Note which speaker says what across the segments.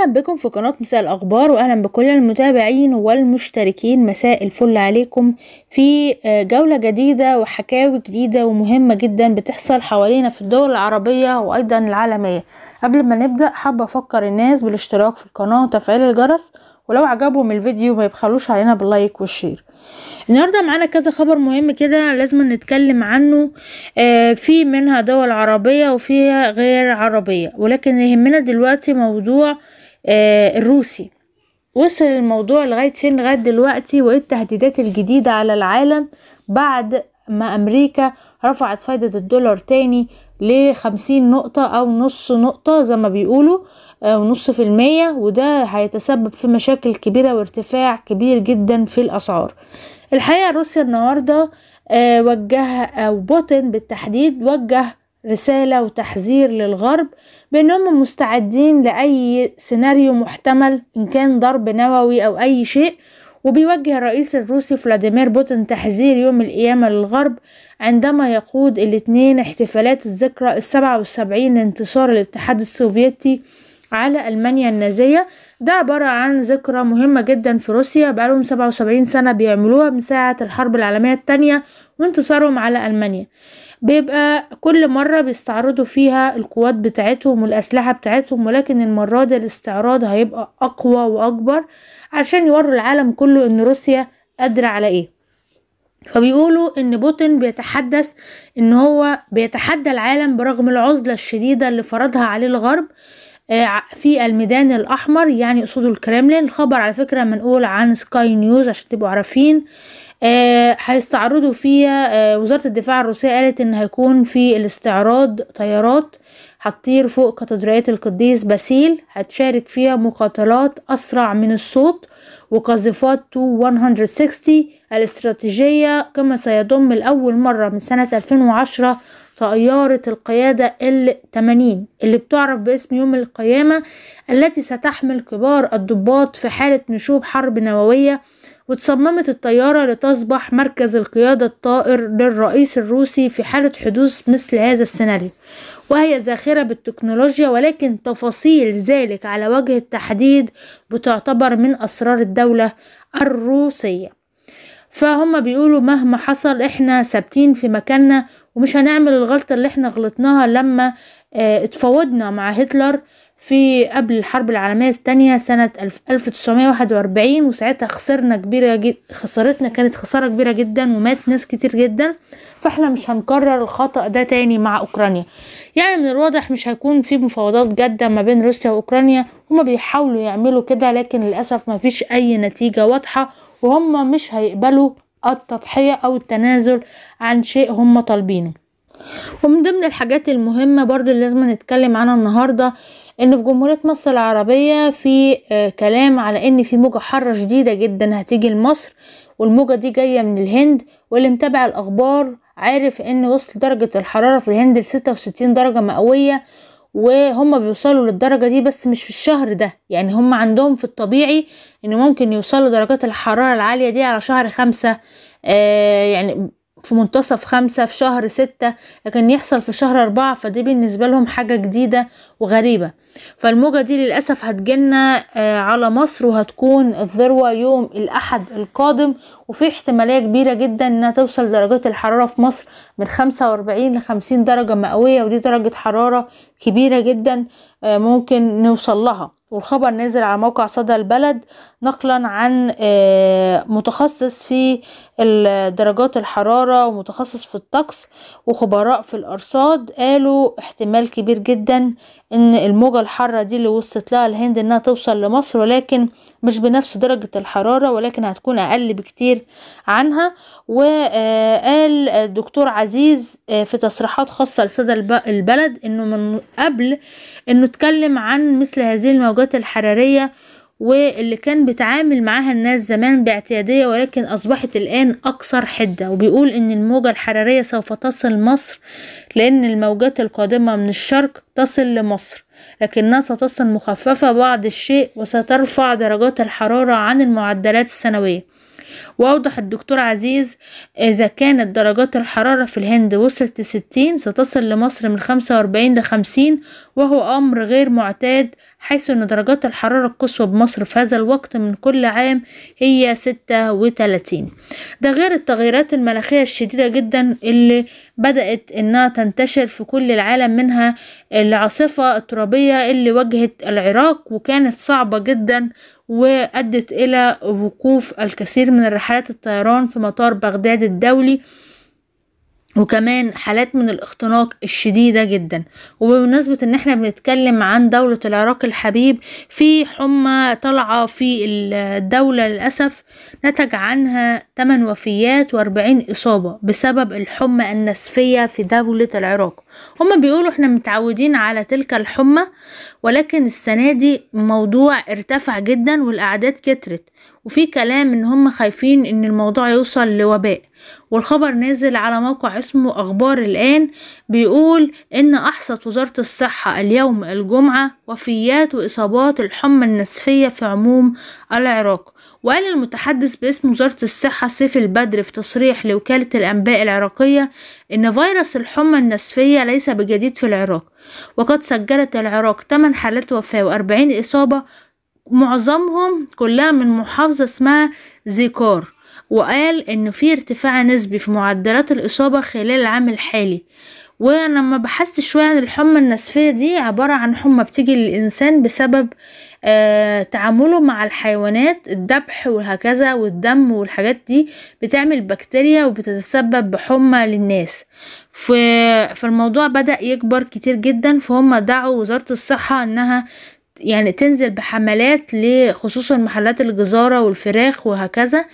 Speaker 1: أهلا بكم في قناة مساء الأخبار واهلا بكل المتابعين والمشتركين. مساء الفل عليكم في جولة جديدة وحكاوي جديدة ومهمة جدا بتحصل حوالينا في الدول العربية وأيضا العالمية. قبل ما نبدأ حابة أفكر الناس بالاشتراك في القناة وتفعيل الجرس ولو عجبهم الفيديو ما يبخلوش علينا باللايك والشير. النهارده معانا كذا خبر مهم كده لازم نتكلم عنه. آه في منها دول عربية وفيها غير عربية ولكن يهمنا دلوقتي موضوع آه الروسي. وصل الموضوع لغاية فين؟ لغاية دلوقتي وإيه التهديدات الجديدة على العالم بعد ما أمريكا رفعت فايدة الدولار تاني لخمسين نقطة أو نص نقطة زي ما بيقولوا ونص في المية وده هيتسبب في مشاكل كبيرة وارتفاع كبير جدا في الأسعار. الحقيقة روسيا النهاردة وجه أو بوتين بالتحديد وجه رسالة وتحذير للغرب بأنهم مستعدين لأي سيناريو محتمل إن كان ضرب نووي أو أي شيء. وبيوجه الرئيس الروسي فلاديمير بوتين تحذير يوم القيامة للغرب عندما يقود الاثنين احتفالات الذكرى السبعة والسبعين لانتصار الاتحاد السوفيتي على ألمانيا النازية. ده عبارة عن ذكرى مهمة جدا في روسيا. بقالهم سبعة وسبعين سنة بيعملوها من ساعة الحرب العالمية التانية وانتصارهم على ألمانيا. بيبقى كل مرة بيستعرضوا فيها القوات بتاعتهم والأسلحة بتاعتهم ولكن المرة دي الاستعراض هيبقى أقوى وأكبر عشان يوروا العالم كله إن روسيا قادرة على إيه. فبيقولوا إن بوتين بيتحدث إن هو بيتحدى العالم برغم العزلة الشديدة اللي فرضها عليه الغرب في الميدان الأحمر يعني قصده الكرemlin الخبر على فكرة منقول عن سكاي نيوز عشان تبقوا عارفين. هيستعرضوا فيها وزارة الدفاع الروسية قالت إن هيكون في الاستعراض طيارات. هتطير فوق كاتدرائية القديس باسيل هتشارك فيها مقاتلات أسرع من الصوت وقاذفات تو 160 الاستراتيجية كما سيضم لأول مرة من سنة 2010 طيارة القيادة ال 80 اللي بتعرف باسم يوم القيامة التي ستحمل كبار الضباط في حالة نشوب حرب نووية وتصممت الطيارة لتصبح مركز القيادة الطائر للرئيس الروسي في حالة حدوث مثل هذا السيناريو. وهي زاخرة بالتكنولوجيا ولكن تفاصيل ذلك على وجه التحديد بتعتبر من أسرار الدولة الروسية. فهم بيقولوا مهما حصل إحنا ثابتين في مكاننا ومش هنعمل الغلطة اللي إحنا غلطناها لما آه اتفاوضنا مع هتلر في قبل الحرب العالمية الثانية سنة 1941 وساعتها خسرنا كبيرة جد خسارتنا كانت خسارة كبيرة جدا ومات ناس كتير جدا. فاحنا مش هنكرر الخطأ ده تاني مع أوكرانيا. يعني من الواضح مش هيكون في مفاوضات جادة ما بين روسيا وأوكرانيا هما بيحاولوا يعملوا كده لكن للأسف ما فيش أي نتيجة واضحة وهم مش هيقبلوا التضحية أو التنازل عن شيء هم طالبينه. ومن ضمن الحاجات المهمة برضو اللي لازم نتكلم عنها النهاردة إن في جمهورية مصر العربية في آه كلام على إن في موجة حارة شديدة جدا هتيجي لمصر والموجة دي جاية من الهند واللي متابع الأخبار عارف إن وصل درجة الحرارة في الهند لستة وستين درجة مئوية وهم بيوصلوا للدرجة دي بس مش في الشهر ده. يعني هم عندهم في الطبيعي إن ممكن يوصلوا درجات الحرارة العالية دي على شهر خمسة آه يعني في منتصف خمسة في شهر ستة لكن يحصل في شهر أربعة فدي بالنسبة لهم حاجة جديدة وغريبة. فالموجة دي للأسف هتجيلنا على مصر وهتكون الذروة يوم الأحد القادم وفي احتمالية كبيرة جدا إنها توصل درجات الحرارة في مصر من خمسة وأربعين لخمسين درجة مئوية ودي درجة حرارة كبيرة جدا ممكن نوصل لها. والخبر نازل على موقع صدى البلد نقلا عن متخصص في درجات الحرارة ومتخصص في الطقس وخبراء في الأرصاد قالوا احتمال كبير جدا إن الموجة الحارة دي اللي وصلت لها الهند إنها توصل لمصر ولكن مش بنفس درجة الحرارة ولكن هتكون أقل بكتير عنها. وقال الدكتور عزيز في تصريحات خاصة لصدى البلد إنه من قبل إنه اتكلم عن مثل هذه الموجات الحرارية واللي كان بيتعامل معاها الناس زمان باعتيادية ولكن أصبحت الآن أكثر حدة. وبيقول إن الموجة الحرارية سوف تصل مصر لأن الموجات القادمة من الشرق تصل لمصر لكنها ستصل مخففة بعض الشيء وسترفع درجات الحرارة عن المعدلات السنوية. وأوضح الدكتور عزيز إذا كانت درجات الحرارة في الهند وصلت لستين ستصل لمصر من خمسة وأربعين لخمسين وهو أمر غير معتاد حيث أن درجات الحرارة القصوى بمصر في هذا الوقت من كل عام هي ستة وتلاتين. ده غير التغيرات المناخية الشديدة جدا اللي بدأت إنها تنتشر في كل العالم منها العاصفة الترابية اللي واجهت العراق وكانت صعبة جدا وأدت إلى وقوف الكثير من رحلات الطيران في مطار بغداد الدولي وكمان حالات من الاختناق الشديدة جدا. وبمناسبة إن إحنا بنتكلم عن دولة العراق الحبيب في حمى طالعة في الدولة للأسف نتج عنها 8 وفيات و40 إصابة بسبب الحمى النسفية في دولة العراق. هما بيقولوا إحنا متعودين على تلك الحمى ولكن السنة دي موضوع ارتفع جدا والأعداد كترت. وفي كلام إن هم خايفين إن الموضوع يوصل لوباء. والخبر نازل على موقع اسمه أخبار الآن بيقول إن أحصت وزارة الصحة اليوم الجمعة وفيات وإصابات الحمى النسفية في عموم العراق. وقال المتحدث باسم وزارة الصحة سيف البدر في تصريح لوكالة الأنباء العراقية إن فيروس الحمى النسفية ليس بجديد في العراق وقد سجلت العراق 8 حالات وفاة و40 إصابة معظمهم كلها من محافظة اسمها زيكار وقال إن في ارتفاع نسبي في معدلات الإصابة خلال العام الحالي. وأنا لما بحثت شوية عن الحمى النسفية دي عبارة عن حمى بتيجي للإنسان بسبب آه تعامله مع الحيوانات الذبح وهكذا والدم والحاجات دي بتعمل بكتيريا وبتتسبب بحمى للناس. فالموضوع بدأ يكبر كتير جدا فهم دعوا وزارة الصحة إنها يعني تنزل بحملات لخصوصا محلات الجزارة والفراخ وهكذا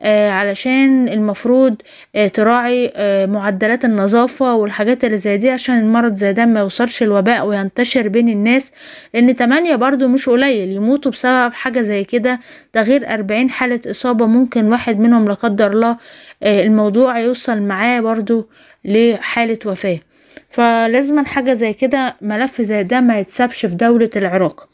Speaker 1: آه علشان المفروض آه تراعي آه معدلات النظافة والحاجات اللي زي دي عشان المرض زي ده ما يوصلش الوباء وينتشر بين الناس. لأن تمانية برضو مش قليل يموتوا بسبب حاجة زي كده. ده غير أربعين حالة إصابة ممكن واحد منهم لا قدر الله الموضوع يوصل معاه برضو لحالة وفاة. فلازم حاجة زي كده ملف زي ده ما يتسابش في دولة العراق.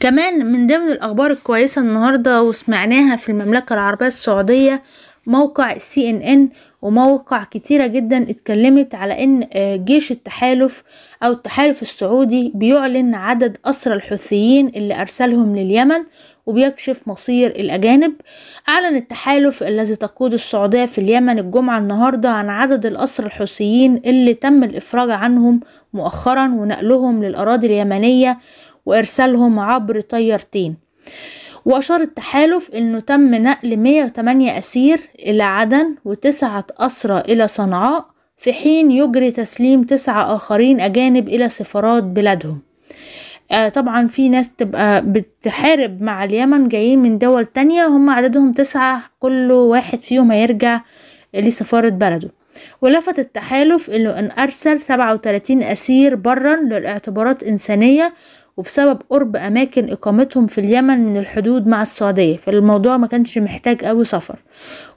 Speaker 1: كمان من ضمن الأخبار الكويسة النهاردة وسمعناها في المملكة العربية السعودية موقع سي ان ان ومواقع كتيرة جدا اتكلمت على إن جيش التحالف أو التحالف السعودي بيعلن عدد أسرى الحوثيين اللي أرسلهم لليمن وبيكشف مصير الأجانب. أعلن التحالف الذي تقود السعودية في اليمن الجمعة النهاردة عن عدد الأسرى الحوثيين اللي تم الإفراج عنهم مؤخرا ونقلهم للأراضي اليمنية وإرسالهم عبر طيارتين. وأشار التحالف أنه تم نقل 108 أسير إلى عدن وتسعة أسرى إلى صنعاء في حين يجري تسليم تسعة آخرين أجانب إلى سفارات بلادهم. آه طبعا في ناس تبقى بتحارب مع اليمن جايين من دول تانية هم عددهم تسعة كل واحد فيهم هيرجع لسفارة بلده. ولفت التحالف أن أرسل سبعة وتلاتين أسير برا للاعتبارات إنسانية وبسبب قرب أماكن إقامتهم في اليمن من الحدود مع السعودية فالموضوع ما كانش محتاج قوي سفر.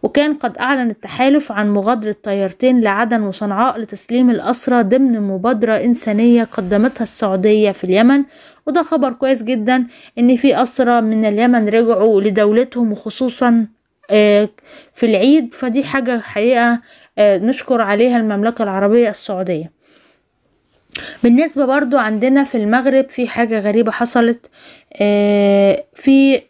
Speaker 1: وكان قد أعلن التحالف عن مغادرة طيارتين لعدن وصنعاء لتسليم الأسرى ضمن مبادرة إنسانية قدمتها السعودية في اليمن. وده خبر كويس جدا إن في أسرى من اليمن رجعوا لدولتهم وخصوصا في العيد. فدي حاجة حقيقة نشكر عليها المملكة العربية السعودية. بالنسبة برضو عندنا في المغرب في حاجة غريبة حصلت في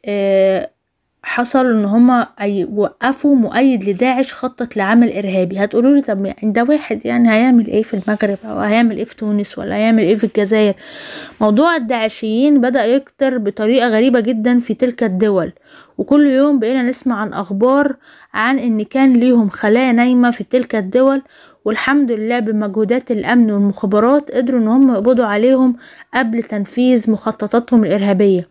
Speaker 1: حصل إن هما وقفوا مؤيد لداعش خطط لعمل ارهابي هتقولوا لي طب يعني ده واحد يعني هيعمل إيه في المغرب؟ أو هيعمل إيه في تونس؟ ولا هيعمل إيه في الجزائر؟ موضوع الداعشيين بدأ يكتر بطريقة غريبة جدا في تلك الدول. وكل يوم بقينا نسمع عن أخبار عن إن كان ليهم خلايا نايمة في تلك الدول والحمد لله بمجهودات الأمن والمخابرات قدروا إن هم يقبضوا عليهم قبل تنفيذ مخططاتهم الإرهابية.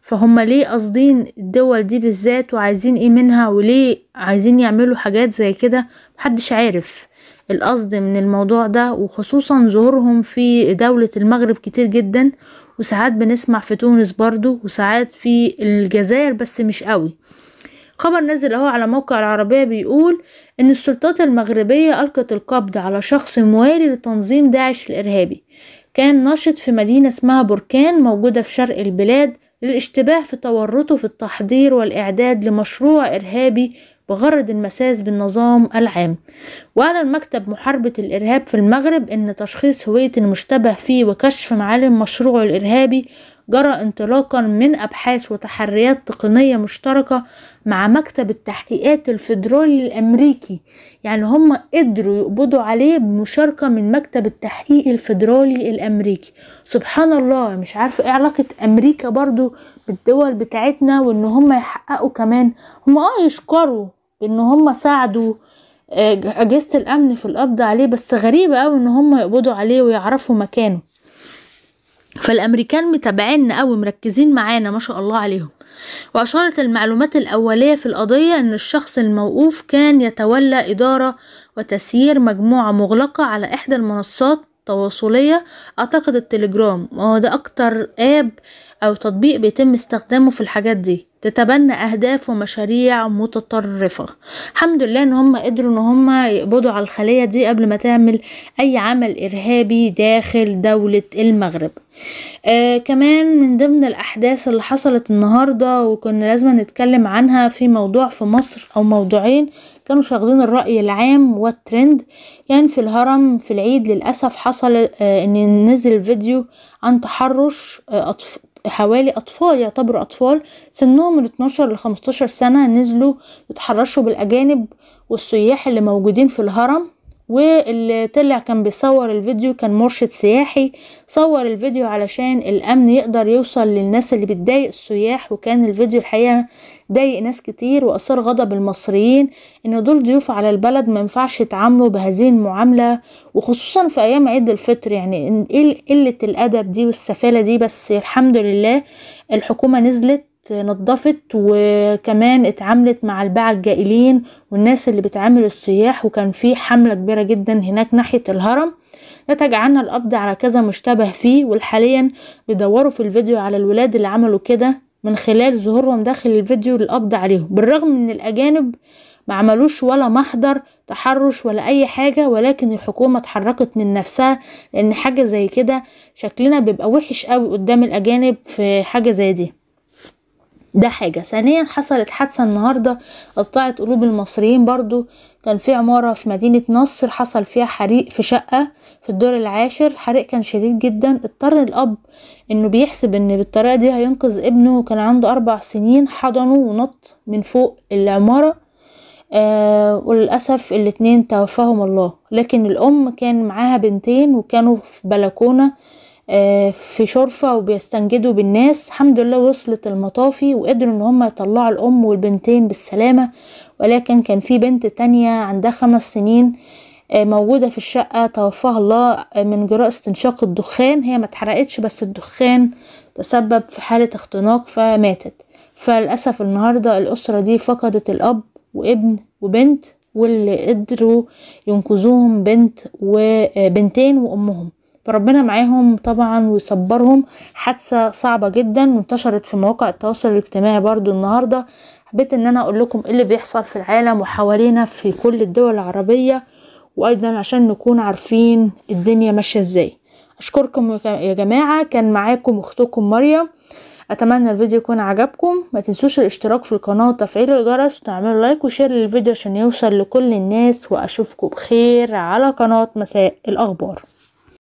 Speaker 1: فهم ليه قاصدين الدول دي بالذات وعايزين إيه منها وليه عايزين يعملوا حاجات زي كده؟ محدش عارف. القصد من الموضوع ده وخصوصا ظهورهم في دولة المغرب كتير جدا وساعات بنسمع في تونس برضو وساعات في الجزائر بس مش قوي. خبر نزل اهو على موقع العربية بيقول إن السلطات المغربية ألقت القبض على شخص موالي لتنظيم داعش الإرهابي. كان ناشط في مدينة اسمها بركان موجودة في شرق البلاد للاشتباه في تورطه في التحضير والإعداد لمشروع إرهابي بغرض المساس بالنظام العام. وأعلن مكتب محاربة الإرهاب في المغرب أن تشخيص هوية المشتبه فيه وكشف معالم مشروعه الإرهابي جرى انطلاقا من أبحاث وتحريات تقنية مشتركة مع مكتب التحقيقات الفيدرالي الأمريكي. يعني هم قدروا يقبضوا عليه بمشاركة من مكتب التحقيق الفيدرالي الأمريكي. سبحان الله مش عارفة إيه علاقة أمريكا برضو بالدول بتاعتنا وإن هم يحققوا كمان. هم آه يشكروا إن هم ساعدوا أجهزة الأمن في القبض عليه بس غريبة أوي إن هم يقبضوا عليه ويعرفوا مكانه. فالأمريكان متابعيننا قوي مركزين معانا ما شاء الله عليهم. وأشارت المعلومات الأولية في القضية إن الشخص الموقوف كان يتولى إدارة وتسيير مجموعة مغلقة على إحدى المنصات التواصلية أعتقد التليجرام وهو ده أكتر آب أو تطبيق بيتم استخدامه في الحاجات دي تتبنى أهداف ومشاريع متطرفة. الحمد لله إن هم قدروا إن هم يقبضوا على الخلية دي قبل ما تعمل أي عمل إرهابي داخل دولة المغرب. آه كمان من ضمن الأحداث اللي حصلت النهاردة وكنا لازم نتكلم عنها في موضوع في مصر أو موضوعين كانوا شاغلين الرأي العام والترند. يعني في الهرم في العيد للأسف حصل آه إن نزل فيديو عن تحرش آه أطفال حوالي أطفال يعتبروا أطفال سنهم من 12 ل 15 سنة نزلوا يتحرشوا بالأجانب والسياح اللي موجودين في الهرم. واللي طلع كان بيصور الفيديو كان مرشد سياحي صور الفيديو علشان الأمن يقدر يوصل للناس اللي بتضايق السياح وكان الفيديو الحقيقة ضايق ناس كتير وأثار غضب المصريين إن دول ضيوف على البلد ما ينفعش يتعاملوا بهذه المعاملة وخصوصا في أيام عيد الفطر. يعني إيه قلة الأدب دي والسفالة دي؟ بس الحمد لله الحكومة نزلت نظفت وكمان اتعاملت مع الباعة الجائلين والناس اللي بتعامل السياح وكان في حملة كبيرة جدا هناك ناحية الهرم. نتج عنها القبض على كذا مشتبه فيه والحاليا بيدوروا في الفيديو على الولاد اللي عملوا كده من خلال ظهورهم داخل الفيديو للقبض عليهم. بالرغم من الأجانب ما عملوش ولا محضر تحرش ولا أي حاجة ولكن الحكومة اتحركت من نفسها لأن حاجة زي كده شكلنا بيبقى وحش قوي قدام الأجانب في حاجة زي دي. ده حاجة. ثانيا حصلت حادثة النهاردة قطعت قلوب المصريين برضو. كان في عمارة في مدينة نصر حصل فيها حريق في شقة في الدور العاشر. حريق كان شديد جدا. اضطر الأب إنه بيحسب إن بالطريقة دي هينقذ ابنه وكان عنده أربع سنين. حضنه ونط من فوق العمارة. آه وللأسف الاتنين توفاهم الله. لكن الأم كان معاها بنتين وكانوا في بلكونة. في شرفة وبيستنجدوا بالناس. الحمد لله وصلت المطافي وقدروا إن هم يطلعوا الأم والبنتين بالسلامة. ولكن كان في بنت تانية عندها خمس سنين موجودة في الشقة توفاها الله من جراء استنشاق الدخان. هي ما اتحرقتش بس الدخان تسبب في حالة اختناق فماتت. فللأسف النهاردة الأسرة دي فقدت الأب وابن وبنت واللي قدروا ينقذوهم بنت وبنتين وأمهم. فربنا معاهم طبعا ويصبرهم. حادثة صعبة جدا وانتشرت في مواقع التواصل الاجتماعي برضو النهاردة. حبيت إن أنا أقول لكم إيه اللي بيحصل في العالم وحوالينا في كل الدول العربية وأيضا عشان نكون عارفين الدنيا ماشية إزاي. أشكركم يا جماعة. كان معاكم أختكم مريم. أتمنى الفيديو يكون عجبكم. ما تنسوش الاشتراك في القناة وتفعيل الجرس وتعملوا لايك وشير للفيديو عشان يوصل لكل الناس. وأشوفكم بخير على قناة مساء الأخبار.